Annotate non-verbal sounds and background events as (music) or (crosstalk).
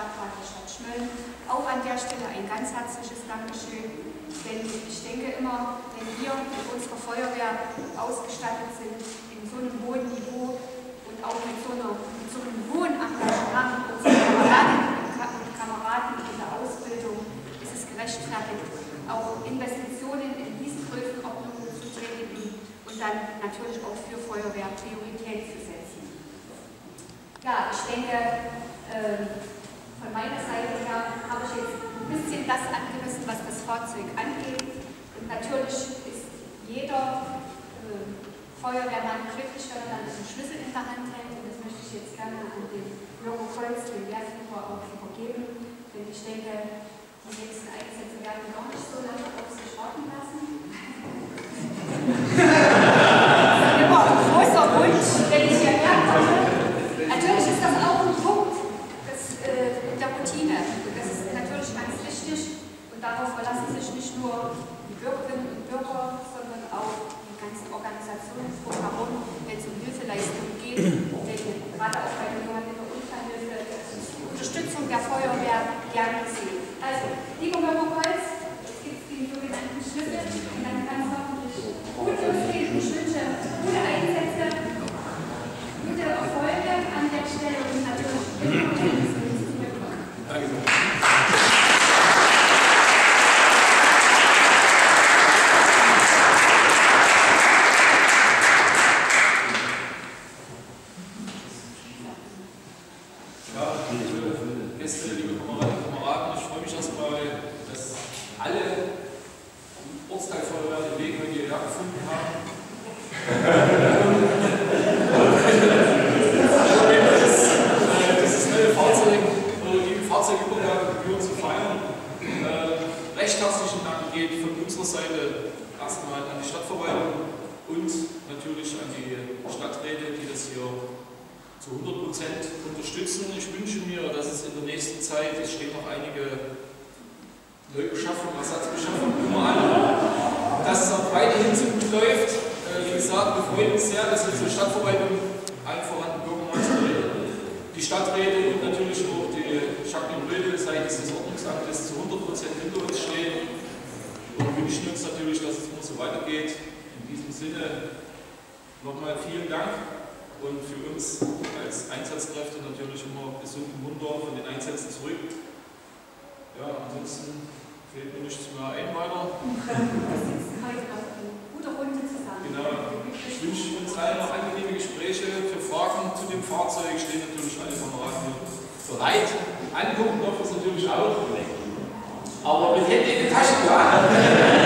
Stadtrat der Stadt Schmölln. Auch an der Stelle ein ganz herzliches Dankeschön, denn ich denke immer, wenn wir mit unserer Feuerwehr ausgestattet sind, in so einem hohen Niveau und auch mit so, einer, mit so einem hohen Engagement unserer Kameradinnen und Kameraden in der Ausbildung, ist es gerechtfertigt, auch Investitionen in diese Größenordnung zu tätigen und dann natürlich auch für Feuerwehr Priorität zu setzen. Ja, ich denke, von meiner Seite her habe ich jetzt ein bisschen das angerissen, was das Fahrzeug angeht. Und natürlich ist jeder äh, Feuerwehrmann glücklich, wenn er einen Schlüssel in der Hand hält. Und das möchte ich jetzt gerne an den Jürgen Kolz, den Lehrführer, auch übergeben. Denn ich denke, die nächsten Einsätze werden gar nicht so lange auf sich warten lassen. (laughs) immer ein großer Wunsch, wenn ich hierher komme. Natürlich ist das auch ein Punkt des, äh, der Routine. Das ist natürlich ganz wichtig und darauf verlassen sich nicht nur die Bürgerinnen und Bürger, sondern auch die ganzen Organisationen drumherum, wenn es um Hilfeleistungen geht. Denn gerade auch bei der Johann der Unfallhilfe die Unterstützung der Feuerwehr gern gesehen. Also, Bürger Holz, jetzt gibt es den sogenannten Schlüssel und dann kann es hoffentlich gut losgehen. Ich wünsche gute Einsätze gute Erfolge an der Stelle und natürlich immer Danke. Ja, liebe Gäste, liebe Kameradinnen und Kameraden, ich freue mich erstmal, dass alle Ortsteilfeuerwehr den Weg heute hierher gefunden haben. Äh, unserer Seite erstmal an die Stadtverwaltung und natürlich an die Stadträte, die das hier zu 100 Prozent unterstützen. Ich wünsche mir, dass es in der nächsten Zeit, es stehen noch einige Neubeschaffungen, Ersatzbeschaffungen immer an, dass es auch weiterhin so gut läuft. Äh, wie gesagt, wir freuen uns sehr, dass unsere Stadtverwaltung, allen voran die Bürgermeisterin, die Stadträte und natürlich auch die Jacqueline Röde seitens des Ordnungsamtes zu 100 Prozent hinter uns stehen. Und wir wünschen uns natürlich, dass es immer so weitergeht. In diesem Sinne nochmal vielen Dank und für uns als Einsatzkräfte natürlich immer gesunden Wunder von den Einsätzen zurück. Ja, ansonsten fehlt mir nichts mehr ein weiter. Wir sitzen heute noch in guter Runde zusammen. Genau. Ich wünsche uns allen noch angenehme Gespräche. Für Fragen zu dem Fahrzeug stehen natürlich alle Kameraden hier bereit. Angucken darf es natürlich auch. Aber mit Handy in der Tasche, ja.